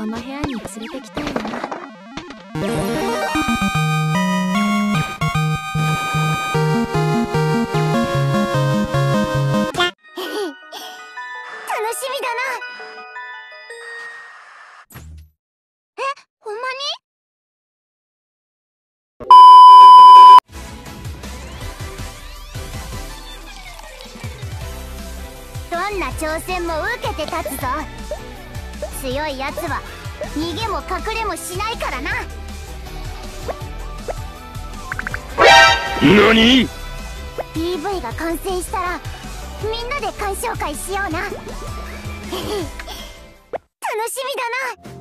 この部屋に連れてきたいな。どんな挑戦も受けて立つぞ。強いやつは逃げも隠れもしないからな。何？PV が完成したらみんなで鑑賞会しような。楽しみだな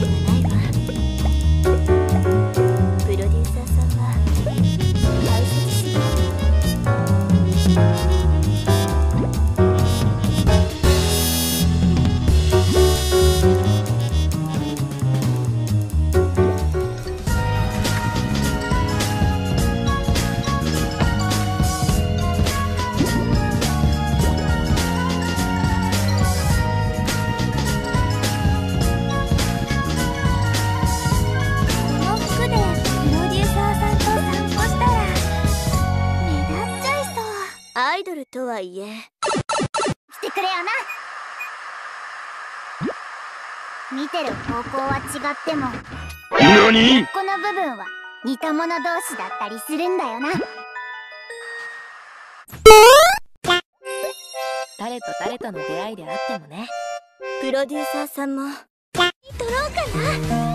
できはいえ。してくれよな。見てる方向は違っても何？この部分は似た者同士だったりするんだよな。誰と誰との出会いであってもね。プロデューサーさんも。撮ろうかな